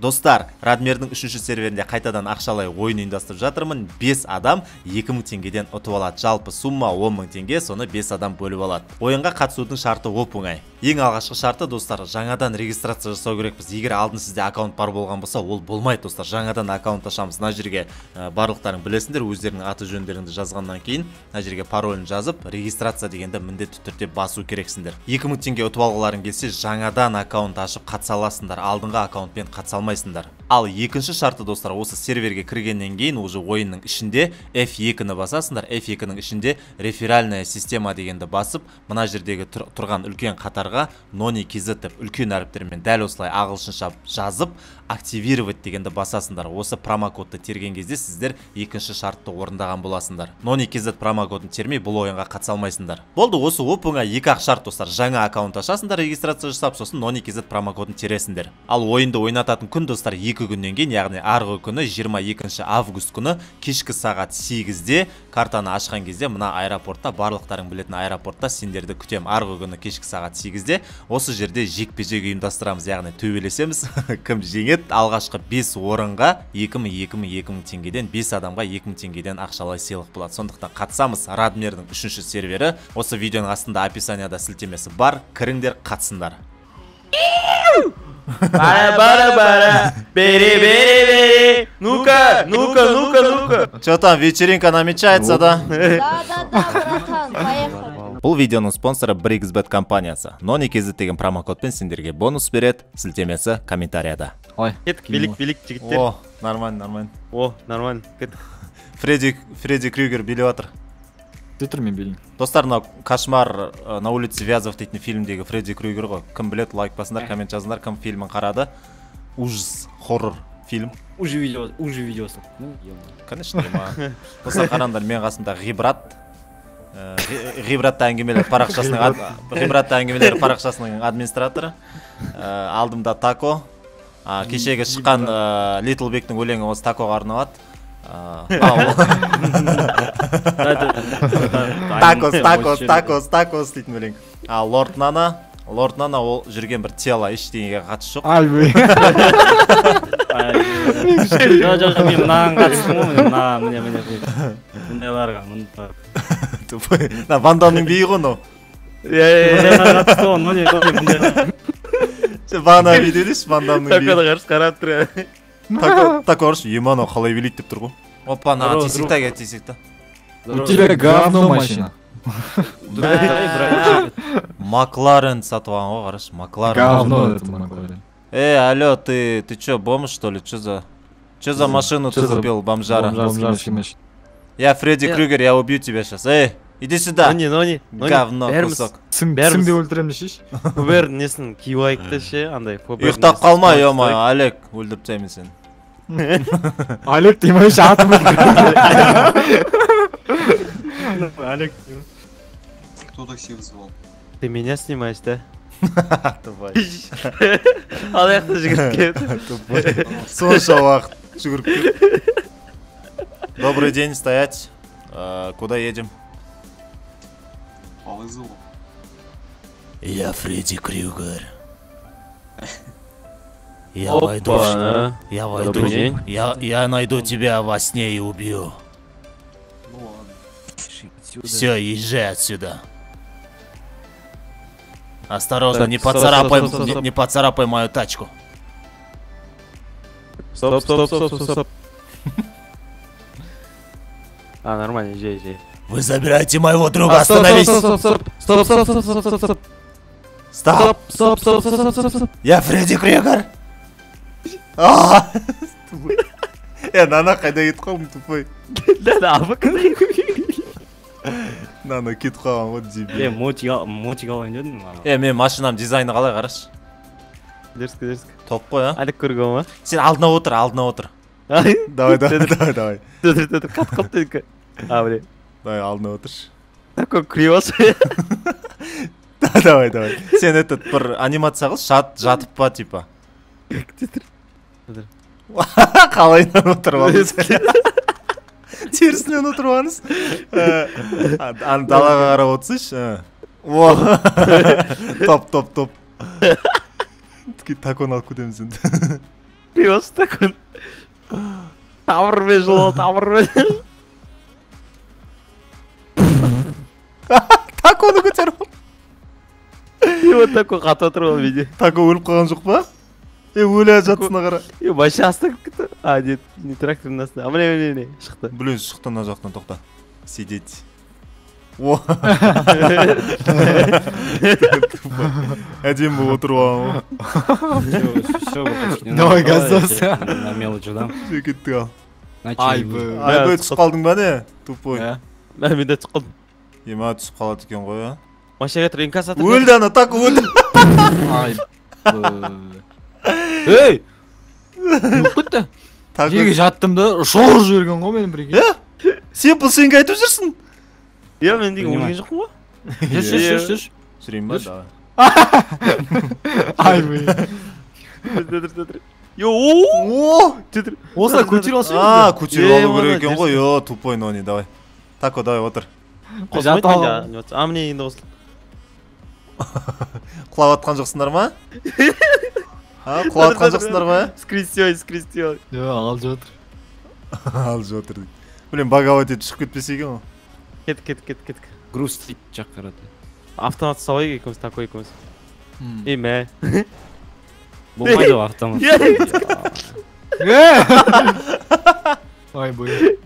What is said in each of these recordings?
достар Радмирдің үшінші серверінде қайтадан ақшалай ойын ұйымдастырып жатырмын. 5 адам 2000 теңгеден ұтып алады. Жалпы сумма 10 мың теңге соны 5 адам бөліп алады. Ойынға қатысудың шарты оп оңай. Ең алғашқы шарты достар жаңадан регистрация жасау керекпіз. Егер алдын сізде аккаунт бар болған болса ол болмайды достар. Жаңадан аккаунт ашамыз. Мына жерге ә, барлықтарың білесіңдер өздеріңнің аты жөндеріңді жазғаннан кейін мына жерге паролін жазып регистрация дегенді міндетті түрде басу керексіңдер. 2000 теңге ұтып алғыларың келсе жаңадан аккаунт ашып қатыса аласыңдар. Алдыңғы аккаунтпен қатыса алмайсыңдар ал екінші шарты достар осы серверге кіргеннен кейін уже ойынның ішінде F2-ні басасыңдар. F2-нің ішінде реферальная система дегенді басып мына жердегі тұрған үлкен қатарға нони kz деп үлкен әріптермен дәл осылай ағылшынша жазып активировать дегенді басасыңдар. Осы промокодты терген кезде сіздер екінші шартты орындаған боласыңдар. Нони kz промокодын термей бұл ойынға қатыса алмайсыңдар. Болды осы оп оңай екі ақ шарт достар. Жаңа аккаунт ашасыңдар регистрация жасап сосын нони kz промокодын тересіңдер. Ал ойынды ойнататын күн достар екі күннен кейін яғни арғы күні 22 август күні кешкі сағат 8-де картаны ашқан кезде мына аэропортта барлықтарың білетін аэропортта сендерді күтем арғы күні кешкі сағат 8-де осы жерде жекпе жек ұйымдастырамыз яғни төбелесеміз. Кім жеңеді? Алғашқы 5 орынға 2000-2000-2000 теңгеден 5 адамға 2000 теңгеден ақшалай сыйлық болады. Сондықтан қатысамыз. Радмердің үшінші сервері. Осы видеоның астында описанияда сілтемесі бар. Кіріңдер қатысыңдар. Бара, бара, бара, бери, бери, бери. Ну-ка, ну-ка, ну-ка, ну-ка. Что там, вечеринка намечается, да? Да, да, да, братан, поехали. Бұл видеоның спонсоры BRIXBET компаниясы. Нони KZ деген промокодпен сендерге бонус береді. Сілтемесі комментарияда. Ой, Кеттік, билік, билік, жігіттер. О, нормально, нормально. О, нормально. Кет. Фредди, Фредди Крюгер билеп жатыр. Мен билейін достар мынау кошмар э, на улице вязов дейтін фильмдегі фредди крюгер ғой. Кім біледі лайк басыңдар коммент жазыңдар кім фильмін қарады. Ужас хоррор фильм. Уже видео, уже ё-моё. конечно ма достар қараңдар менің қасымда ғибрат. Э, Ғи- ғибратты әңгімелер парақшасының ад- ғибратты әңгімелер парақшасының администраторы. Э, алдымда тако. А, кешегі шыққан э, литл бектің өлеңі осы такоға арналады. А, такос такос такос такос дейтін өлең ал лорд нана? Лорд нана ол жүрген бір тело ештеңеге қатысы жоқ. Альбей жоқ жоқ мен мынаған қатыстым ғой міне мынаған міне міне мындайларға мында тупой. Мына ван дамның биі ғой мынау Иә, иә, қатысты ғой міне міне мындайға Сен бағана би дедіңші ван дамның биі қарап тұр. Қарашы ема анау қалай билейді деп тұр ғой. Опа Здорово, тесік та кет тесік та. У тебя говно машина. Макларен сатып алған ғой қарашы макларен. Говно это Макларен. эй алло ты ты чё бомж что ли? Чё за чё за машину ты купил бомжара? я фредди крюгер я убью тебя сейчас эй иди сюда. Нони, нони. говно кусок. Бәріміз- деп өлтіремін дешейші Фобер несін киіп алайық та ше андай ұйықтап қалма ема ұстайық. олег өлтіріп тастаймын сені олег демейші атым олег Кто такси вызывал? ты меня снимаешь да тупой ал жақта жігіт келді тупой сонша уақыт жүгіріп кел добрый день стоять Э, куда едем По вызову. я фредди крюгер я Опа, войду в- а. я Добрый войду день. я я найду тебя во сне и убью Ну все езжай отсюда осторожно Так, не стоп, поцарапай стоп, стоп, не- стоп. не поцарапай мою тачку стоп стоп стоп стоп стоп а нормально езжай езжай вы забираете моего друга А, стоп, остановись стоп стоп стоп стоп стоп стоп стоп стоп стоп стоп стоп стоп стоп стоп стоп стоп я фредди крюгер А! е нана қайда кетіп қалдың тупой да абак нана кетіп қалған ғой е дебил. Мотик ал- мотик алайын дедім е мен машинам дизайны қалай қарашы. Дерзко дерзко. Топ қой а? Әлік көрген ма сен алдына отыр алдына отыр. Давай давай давай давай. Тұр тұр тұр қатты қалып дедік. А бля давай алдына отыршы. Такой кривосы Да, давай давай. Сен этот бір анимация қылшы жат жатып па типа. Қалайынан отырып алдыңыз терісінен отырып алыңыз ана далаға қарап отырсайшы топ топ топ. Таконы алып кетеміз енді. Просто такой. Тамырмен жылы, тамырмен. таконы көтеріп такой қатып отыр ол менде. тако өліп қалған жоқ па? Е өле жатсына қара И машинасы кіріп кетті. А, не, не трактордың астына. А, міне, міне, міне, шықты. блин шықты мына жақтан тоқта сидеть о әдемі болып отырып алған Давай, газдаса. На мелочи, да? ғой кеттік ал Айбы. айбай түсіп қалдың ба не тупой Иә. Мен менде түсіп қалдым. е маған түсіп қалады екен ғой а Машина инкассатор. өлді ана тако өлді Ай ей не кетті. Жерге жаттым да жорып жіберген ғой мені бірге. Е? Сен бұл сенге айтып жүрсің? Иә мен деген өлген жоқпын ғой? Жүрші жүрші жүрші жүрейін ба давай. Айбей осылай көтеріп алшы а көтеріп алу керек екен ғой. Е тупой но не давай тако давай отыр. А мне енді қосылды құлап жатқан жоқсыңдар ма? а құлап атқан жоқсыңдар ма Скрестиой, скрестиой. Жоқ, алып жатыр. алып жатыр дейді блин баговать етіп шығып кетпесе екен ғой Кеттік, кеттік, кеттік, кеттік. Грустить чакырады. Автомат салайық екеуміз, такой екеуміз. Ей, мә. Болмайды ғой автомат. Ай, бай.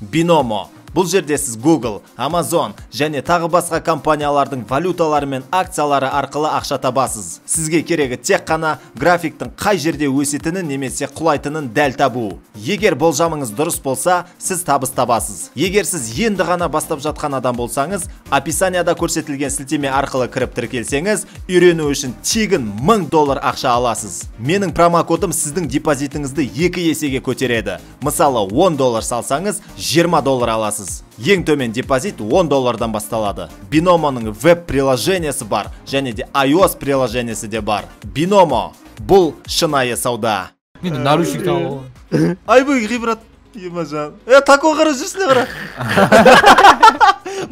Binomo бұл жерде сіз google amazon және тағы басқа компаниялардың валюталары мен акциялары арқылы ақша табасыз. Сізге керегі тек қана графиктің қай жерде өсетінін немесе құлайтынын дәл табу. Егер болжамыңыз дұрыс болса сіз табыс табасыз. Егер сіз енді ғана бастап жатқан адам болсаңыз описанияда көрсетілген сілтеме арқылы кіріп тіркелсеңіз үйрену үшін тегін 1000 доллар ақша аласыз. Менің промокодым сіздің депозитіңізді екі есеге көтереді. Мысалы 10 доллар салсаңыз 20 доллар аласыз. Ең төмен депозит 10 доллардан басталады. Биномоның веб приложениесі бар және де iOS приложениесі де бар. Биномо бұл шынайы сауда. Мен наручник тағып алған. айбай ғибрат. Емажан е тако қара жүрсіне қара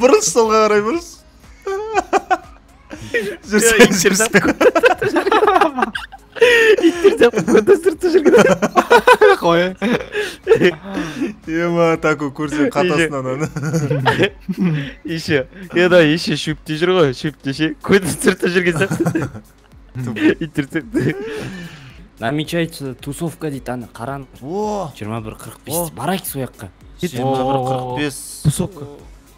бұрылшы солға қарай бұрылшы жүрсene жүрсene Көндістіріп жүрген. Қой. ема тако көрсең қатасынан аны Еще. Е, да, еще шөпте жүр ғой, шөпте ше. Көндістіріп жүрген сияқты. Намечается тусовка дейді ана қараңыз о жиырма бір қырық бес барайық сол жаққа жиырма бір қырық бес Тусовка.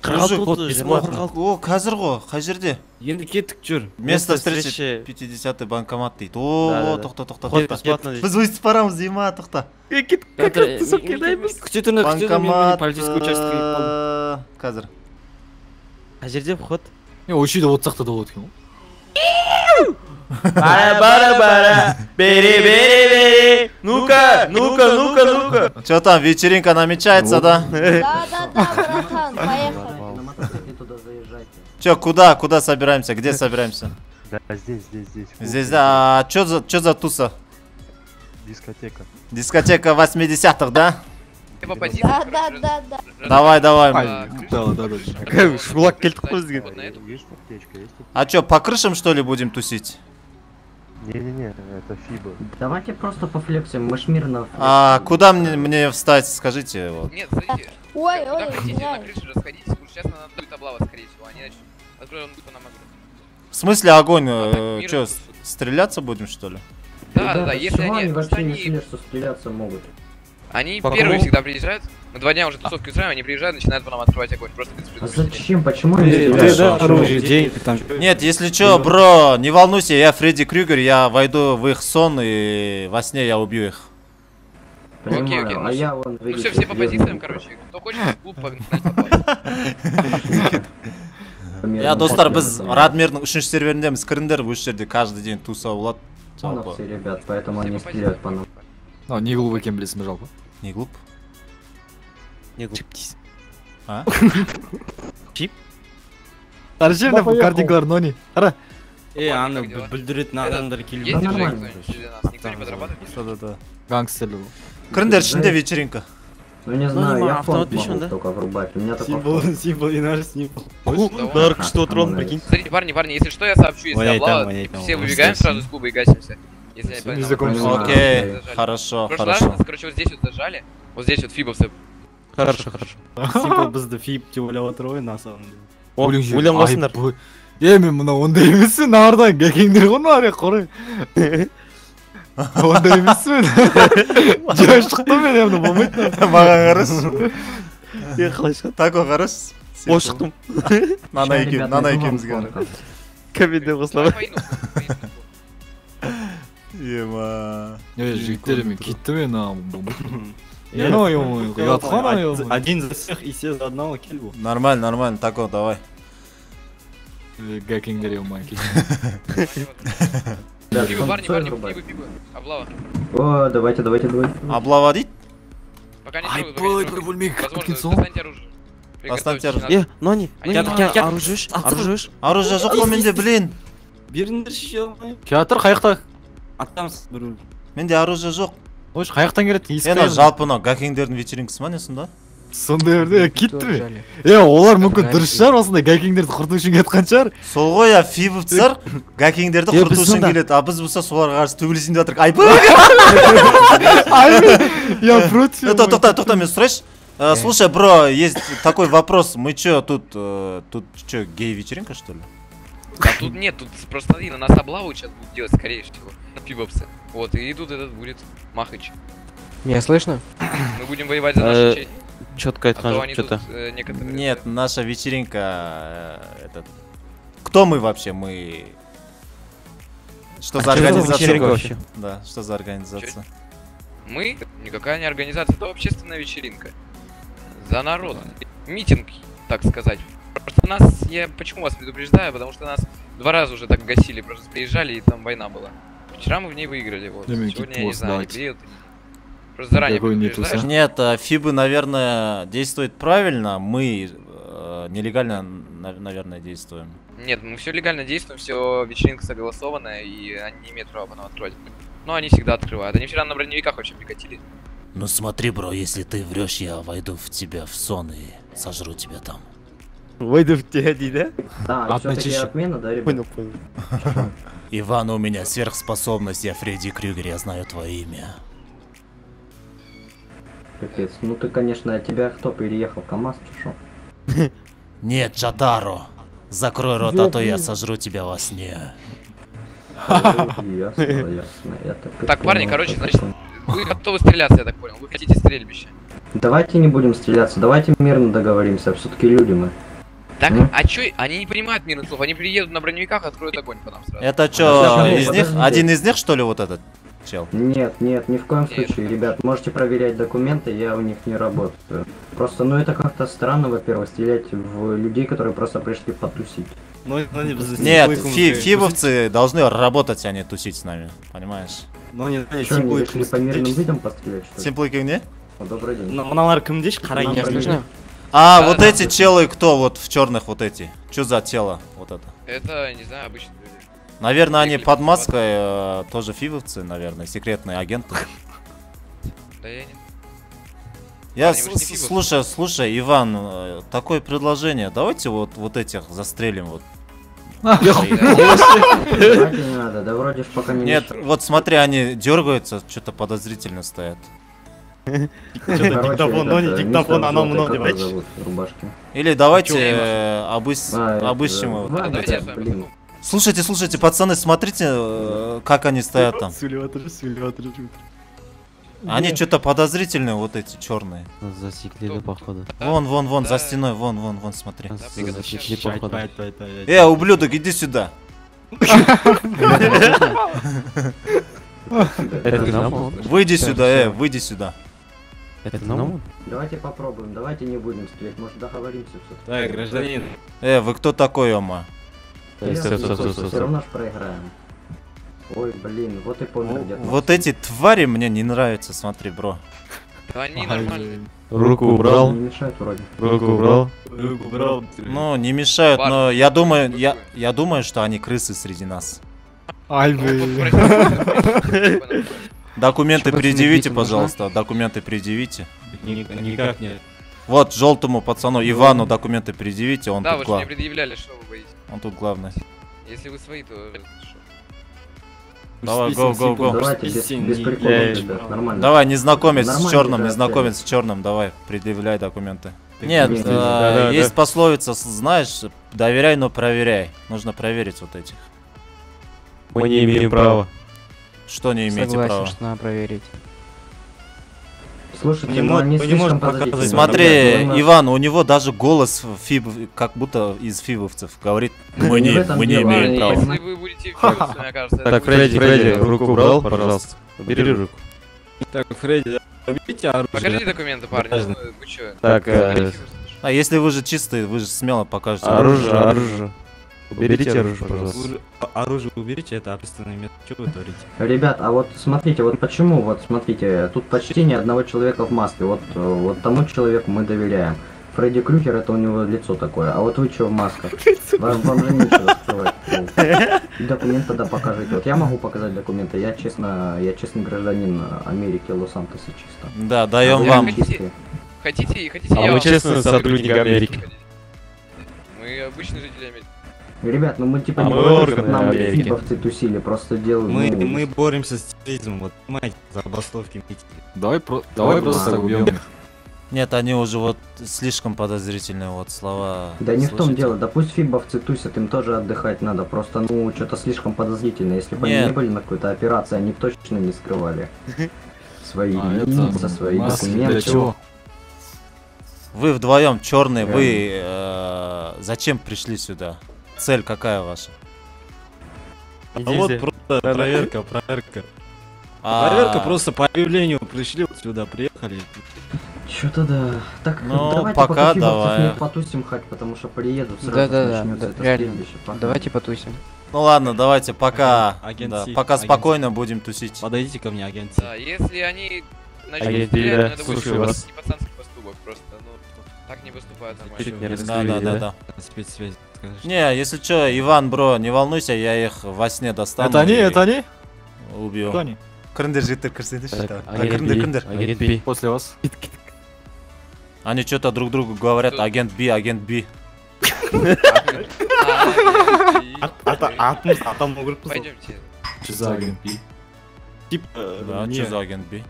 Қырық алты отыз, жиырма қырық алты. о қазір ғой қай жерде енді кеттік жүр место встречи. 50 банкомат дейді о тоқта тоқта тоқта біз өйстіп барамыз ема тоқта Е, кет, как раз тусовка даймыз. күте тұрыңдар күте тұрыңдар мен банкомат полицейский участокқа келіп қалдым қазір Қай жерде вход? Е, осы жерде отырсақ та да болады екен ғой. Бара, бара, бара. Бери, бери, бери. Ну-ка, ну-ка, ну-ка, ну-ка. что там вечеринка намечается да Да, да, да, братан, поехали. Че куда куда собираемся где собираемся Да, здесь, здесь, здесь. здесь да а что за что за туса Дискотека. дискотека 80-х да Да, да, да, да. давай давай Ай, да, да, да. Шулак аптечка. а что по крышам что ли будем тусить Не-не-не, это Фиба. Давайте просто пофлексим, мы ж мирно а куда мне мне встать скажите вот Нет, смотрите. Ой, Куда ой, хотите, на крыше расходитесь. Потому что сейчас надо будет облава, скорее всего. Они начнут. Будет по нам огонь. в смысле огонь А так мир что тут. стреляться будем что ли Да, да, да. Если почему они, они вообще не слышат, что стреляться могут? они По первые всегда приезжают. Мы два дня уже тусовки устраиваем, они приезжают, начинают по нам открывать огонь. Просто без А зачем? Почему стреляют? да, оружие, деньги там Нет, если чё, бро, не волнуйся, я Фредди Крюгер, я войду в их сон и во сне я убью их. Понимаю, Окей, окей, ну а я вон, Ну все, все по позициям, не короче. Кто хочет, в клуб погнать. иә достар біз радмердің үшінші серверіндеміз кіріңдер осы жерде каждый день туса болады жалпы ребят поэтому они стреляют по нам. Мынау не клуб екенін білесің ба жалпы не клуб не клуб дейсің а? Чип? Ана жерде бұл картинкалар нони қара е ана бүлдіретін адамдар келіп жатыр да да да гангстерлер кіріңдер ішінде вечеринка? Ну не знаю, нема, я фонд автомат могу да? только врубать. У меня такой фонд. символ и наш символ Бәрі күшті отыр он, прикинь. Смотрите, парни, парни, если что, я сообщу, если Ой, ай, там, облава, ой, ай, типа, там, все ой, выбегаем кстати. сразу из клуба и гасимся. Если я Всё, правильно не закончил. понял. Окей, Зажали. хорошо, В прошлый раз хорошо. нас, короче, вот здесь вот зажали. Вот здесь вот фибовцы. Хорошо, хорошо. Симпл бізді фип деп ойлап отыр ғой на самом деле. О, Өлең жер- ойланбасыңдар. Ай, бой. е мен мына ондай емеспін нардан гәкеңдер ғой мына қарай баланда емеспін жай шықтым мен енді болмайды маған қарашы е қалай шығады тако қарашы бос шықтым нана екеу нана екеумізге қара қосыла ма ема жігіттер мен кеттім мен один за всех и все за одного кел нормально нормально тако давай гакингдер е Да, парни парні, парні, бігу. Облава. О, давайте, давайте, давайте. Облава дит? Пока не Ай, бой, провульмик. Возможно, достаньте оружие. Достаньте оружие. Е, Нони, оружиеш, оружиеш. Оружие жоқ қой менде, блин. Беріңдерші жамай. Кеатыр қаяқта? Аттамыз біреу. Менде оружие жоқ. Ойш, қаяқтан келеді? Енді жалпы мынау гакингдердің вечеринкасы ма не сонда? сондай бірде кетті ме е олар мүмкін дұрыс шығар осындай гәкеңдерді құрту үшін кетқан шығар сол ғой я фибовцар гакиңдерді Е, құрту біз үшін сонда- келеді а біз болса соларға қарсы төбелесейін деп жатырмық айбай ай мен я против Это, тоқта, тоқта, мен сұрайыншы Э, Слушай, бро, есть такой вопрос. Мы чё, тут, э, тут чё, гей-вечеринка, что ли? Да тут нет, тут просто смотри, на нас облаву сейчас будут делать, скорее всего. Пибовцы. Вот, и тут этот будет Махач. меня слышно Мы будем воевать за Э, нашу честь. четко А то айтқан они жоқ что-то тут э, некоторые... Нет, наша вечеринка, э, этот... Кто мы вообще? Мы... Что за А чё за организация? вообще? Да, что за организация? Мы? Никакая не организация, это общественная вечеринка. За народ. Митинг, так сказать. Просто нас, я почему вас предупреждаю, потому что нас два раза уже так гасили, просто приезжали и там война была. Вчера мы в ней выиграли, вот. Да, Сегодня я не знаю, они давайте. приедут. Просто заранее туса. Нет, э, Фибы, наверное, действует правильно. Мы э, нелегально, на- наверное, действуем. Нет, мы все легально действуем, все вечеринка согласованная, и они не имеют права потом открывать. Но они всегда открывают. Они вчера на броневиках вообще прикатили. Ну смотри, бро, если ты врешь, я войду в тебя в сон и сожру тебя там. войду в тебя дейді Да, А, все-таки отмена, да, ребят? понял понял Иван, у меня сверхспособность, я Фредди Крюгер, я знаю твое имя. Капец. Ну ты, конечно, от тебя кто переехал? КамАЗ пришел? Нет, Джатаро, закрой рот, а то я сожру тебя во сне. Ясно, ясно. Я так парни, короче, значит. Вы готовы стреляться, я так понял. Вы хотите стрельбище. Давайте не будем стреляться, давайте мирно договоримся, все-таки люди мы. Так, М? а чё? Они не понимают мирных слов. Они приедут на броневиках, откроют огонь по нам сразу. Это что, Подожди, из них? Один из них, что ли, вот этот чел? Нет, нет, ни в коем Нет. случае, ребят, можете проверять документы, я у них не работаю. Просто, ну это как-то странно, во-первых, стрелять в людей, которые просто пришли потусить. Ну, ну, не, біз Нет, симпл фи- екеуміз- фибовцы должны работать, а не тусить с нами, понимаешь? Ну, не, не, Что, симпл они решили екеуміз- по мирным людям пострелять, что ли? Симплыки не? О, добрый день. Ну, мыналар кім деші қарай Нам меня проверить. слышно А, Да, вот да, эти да. челы кто, вот в черных вот эти? Что за тело, вот это? Это, не знаю, обычные люди. Наверное, они под маской э, тоже фибовцы, наверное, секретные агенты. Да я не... Я, с- не слушай, слушай, Иван, э, такое предложение, давайте вот, вот этих застрелим вот. Давайте не надо, да вроде ж пока не Нет, мешает. вот смотри, они дергаются, что-то подозрительно стоят. Короче, диктофон, ну, не этот, э, диктофон, мистер оно Желтый, много, как вас блядь. зовут в рубашке? Или давайте э, обысь- А, это, обыщем его. Давайте я с да, вами блин. Слушайте, слушайте, пацаны, смотрите, э, как они стоят там. Они что-то подозрительные, вот эти черные. засекли походу Вон, вон, вон, Да. за стеной, вон, вон, вон, смотри. Да, засекли походу Э, ублюдок, иди сюда. Выйди сюда, э, выйди сюда. это нам Давайте попробуем, давайте не будем стрелять, может договоримся все-таки. Так, гражданин. Э, вы кто такой, Ома? Все равно ж проиграем. Ой, блин, вот и помер где-то. Вот эти твари мне не нравятся, смотри, бро. Они нормальные. руку убрал Не мешает вроде. руку убрал Руку брал. Ну, не мешают, но я думаю, я, я думаю, что они крысы среди нас. Ай, Ну, блин. простите. Документы предъявите, пожалуйста, документы предъявите. Никак нет. Вот, желтому пацану Ивану документы предъявите, он Да, вы же мне главный. предъявляли, что вы боитесь. Он тут главный. Если вы свои, то... Давай, go, go, go. Давайте без, без Я- приколов, ребят, нормально. Давай, незнакомец с Нормально, черным, да, незнакомец с черным, давай, предъявляй документы. Нет, Нет, э, да, да, есть да. пословица, с- знаешь, доверяй, но проверяй. Нужно проверить вот этих. Мы не имеем права. Что не имеете Согласен, права? что надо проверить. Слушайте, Не ну мо- они мы не слишком можем показывать. Смотри, нас- Иван, у него даже голос фиб, как будто из фибовцев говорит, мы Не не, мы не имеем права. Если вы будете фьюз, мне кажется, это Так, Фредди, Фредди, руку убрал, пожалуйста. Убери руку. Так, Фредди, уберите оружие. Покажите документы, парни. Важно. Вы чё? Так, э, А если вы же чистые, вы же смело покажете. оружие, оружие. Уберите оружие, пожалуйста. Оружие- Оружие уберите, это общественный метод. Что вы творите? Ребят, а вот смотрите, вот почему, вот смотрите, тут почти ни одного человека в маске. Вот, э, вот тому человеку мы доверяем. Фредди Крюгер, это у него лицо такое, а вот вы что в масках? Вам, вам же нечего скрывать. Ну, Документ тогда покажите. Вот я могу показать документы, я честно, я честный гражданин Америки, Лос-Антоса чисто. Да, А даем вы вам. чистые. Хотите, хотите, А я мы честные сотрудники Америки. Мы обычные жители Америки. Ребят, ну мы типа А не мы органы нам фибовцы тусили, просто делаем. Мы, ну, мы боремся с терроризмом, вот понимаете, забастовки, митинги. Давай, про... давай Ладно, просто убьем их. Нет, они уже вот слишком подозрительные вот слова. Да не в том дело, да пусть фибовцы тусят, им тоже отдыхать надо, просто ну что-то слишком подозрительно, если бы они не были на какой-то операции, они точно не скрывали свои А, лица, свои документы. Вы вдвоем черные, вы э, зачем пришли сюда? Цель какая ваша? А вот просто проверка, проверка. А, Проверка просто по объявлению пришли вот сюда, приехали. Что-то да. Так, Ну, давайте пока пока, давай. не потусим хоть, потому что приедут сразу да, это реально. стрельбище. Пока. Давайте потусим. Ну ладно, давайте пока. Агент да, пока агент спокойно будем тусить. Подойдите ко мне, агент. Да, если они начнут Агент стрелять, ну, это будет слушаю вас. не пацанский поступок просто, ну, так не поступают нормально. Да, да, да, да. Спецсвязь, скажешь. Не, если что, Иван, бро, не волнуйся, я их во сне достану. Это они, и это они? Убью. Кто они? Кырынды жігіттер көрсетші Так, да. агент Кырынды, Би, кырынды. агент Би. После вас. Они что-то друг другу говорят, агент Би, агент Би. Пойдемте. Что за агент Би? Типа, Да, не, что за агент Би?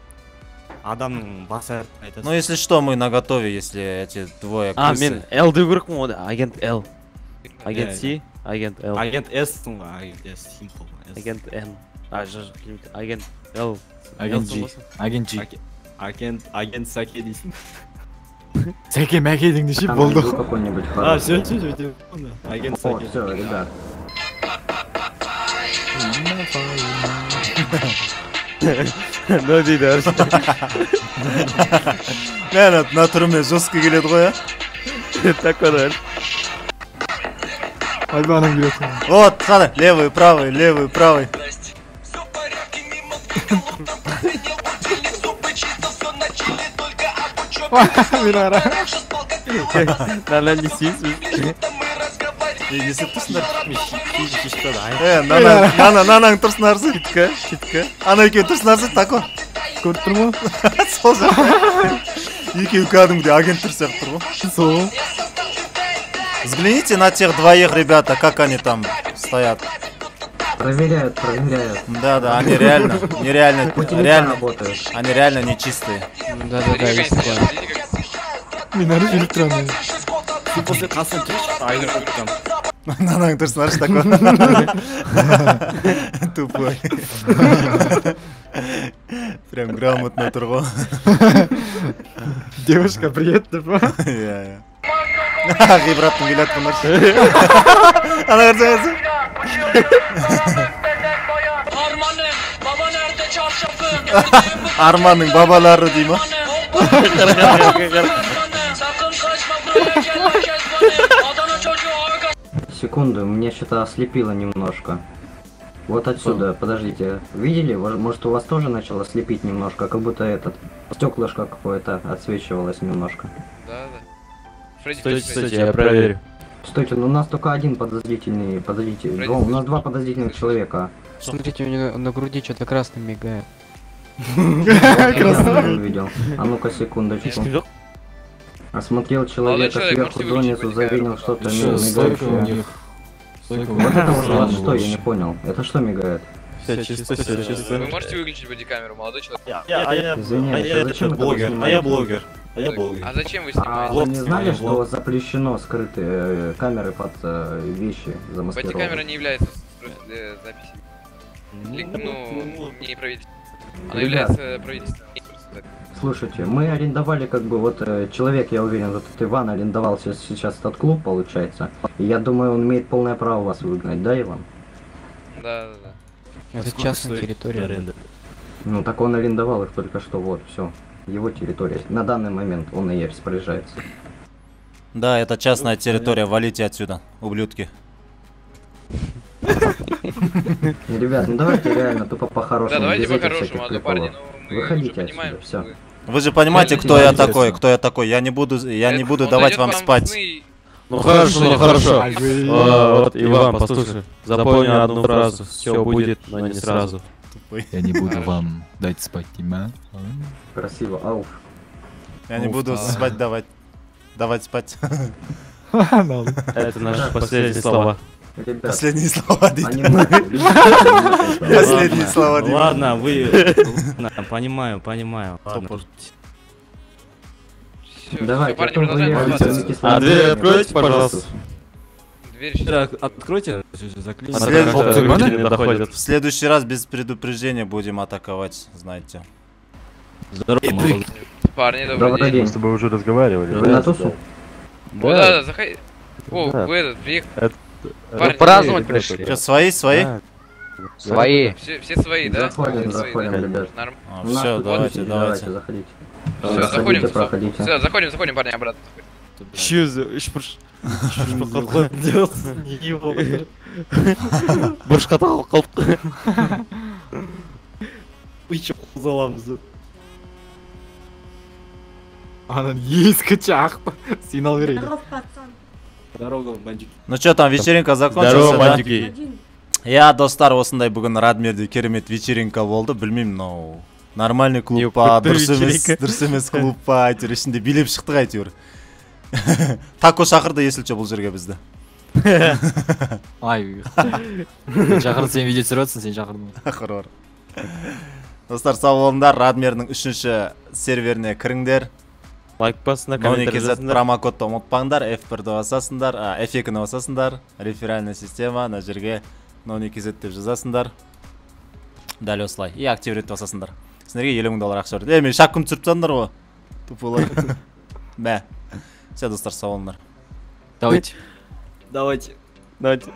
адамның басы айтады. Ну, если что, мы наготове, если эти двое А, крысы. мен L деу керекпін ғой агент L. агент си агент л агент стің ғой агент с агент н агент л агент жи агент жи агент агент сәке дейсің сәке мәке дедің деші болды какой а все все все агент сәке все ребят мынау дейді мә натурымен жестко келеді ғой а такой да. Альбаным келеді. Вот, қане, левый, правый, левый, правый. Нормально не істейсіз. Е, не істеп тұрсыңдар? Е, нана, нана, нанаң тұрсын арсы. Китка, китка. Ана екеуі тұрсын арсы, тако. Көріп тұр ма? Сол жақта. Екеуі кәдімгідей агенттер сияқты тұр ғой. Сол. Взгляните на тех двоих, ребята, как они там стоят. Проверяют, проверяют. Да, да, они реально, нереально, реально, работают. они реально нечистые. Да-да-да, Смотрите, есть как они такое. стоят, смотрите, как Мен әрі электронный. после қасым айнұр там Нанаң тұрсын арсы, тако. Тупой. Прям грамотно тұр ғой. Девушка, привет, Ғибраттың келеді бұнар. Ана қарсы қарсы. Арманның бабалары дей ма? Секунду, меня что-то ослепило немножко. Вот отсюда, подождите. Видели? Может у вас тоже начало слепить немножко, как будто этот стеклышко какое-то отсвечивалось немножко. Да, да. Фредди, Стойте, Фредди, стойте, я проверю. Стойте, ну у нас только один подозрительный, подозрительный. Фредди, О, у нас два подозрительных человека. Смотрите, у него на груди что-то красным мигает. Я увидел. А ну-ка секундочку. Осмотрел человека человек, сверху донизу, завидел что-то мигающее. Вот это вот, что, я не понял. Это что мигает? Все чисто, все чисто. Вы можете выключить бодикамеру, молодой человек? Я, а я, Извиняюсь, а зачем это блогер, а я блогер, а я блогер. А зачем вы А снимаете? вы не знали, что запрещено скрытые э, камеры под э, вещи замаскированные? не является устройством для записи. Или, ну, не правительственным. Она является правительственным. Слушайте, мы арендовали как бы вот э, человек, я уверен, вот этот Иван арендовал сейчас, сейчас этот клуб, получается. И я думаю, он имеет полное право вас выгнать, да, Иван? Да, да, да. Это частная территория. Аренда. Ну так он арендовал их только что, вот, все. Его территория. На данный момент он и распоряжается. Да, это частная территория, валите отсюда, ублюдки. Ребят, ну давайте реально тупо по-хорошему. Да, давайте по-хорошему, молодой парни, ну, Выходите отсюда, всё. вы- же понимаете, кто я такой, кто я такой. Я не буду, я не буду давать вам спать. Ну хорошо, ну хорошо. Вы- А, Вот, Иван, послушай, запомни одну фразу. Все будет, но не сразу. Я не буду вам дать спать, Дима. Красиво, ауф. Я не буду а. спать давать. Давать спать. Это наши последние слова. Ребят, Последние слова? Последние Ладно. слова. Ладно, вы... Понимаю, понимаю. А то вы А сломали. откройте, пожалуйста. Дверь сейчас. Откройте. А След- доходят. В следующий раз без предупреждения будем атаковать, знаете. Здорово, молодой. Парни, добрый, Добрый день. день. Мы с тобой уже разговаривали. Вы на тусу? О, да, да, заходи. О, Да. вы этот, приехали. Парни, праздновать пришли. Что, свои, свои? Да. Свои. Все, все свои, да? Заходим, Все свои, заходим, да? ребят. Норм- А, все, давайте, очередь, давайте. заходите. Заходите, заходим, проходите. Все, заходим, заходим, парни, обратно. қалыпты үш үшбұрыш үшбұрышқа болды бұрышқа тағылып қалдық өйтіп қозғаламыз деп анан ескі ақпа сигнал берейін дорога бандики ну че там вечеринка закончилась здорово иә достар осындай бүгін радмирде керемет вечеринка болды білмеймін мынау нормальный клуб па дұрыс емес дұрыс емес клуб па әйтеуір ішінде билеп шықтық әйтеуір тако шақырды есілче бұл жерге бізді. Ай. Шақырды, сен видео түсіріп жатрсың, сен шақырдың. ақыры бар достар сау болыңдар. Радмирдің үшінші серверіне кіріңдер. Лайк Нони комментарий жазыңдар. промокодты ұмытпаңдар f1-ді басасыңдар а, f2-ні басасыңдар реферальная система мына жерге Noni kz деп жазасыңдар. Дәл осылай. И активировать басасыңдар. Сендерге елу мың доллар ақша береді е мен шапкамды түсіріп тастадыңдар ғой. Туполар мә все достар сау болыңдар Давайте. давайте. Давайте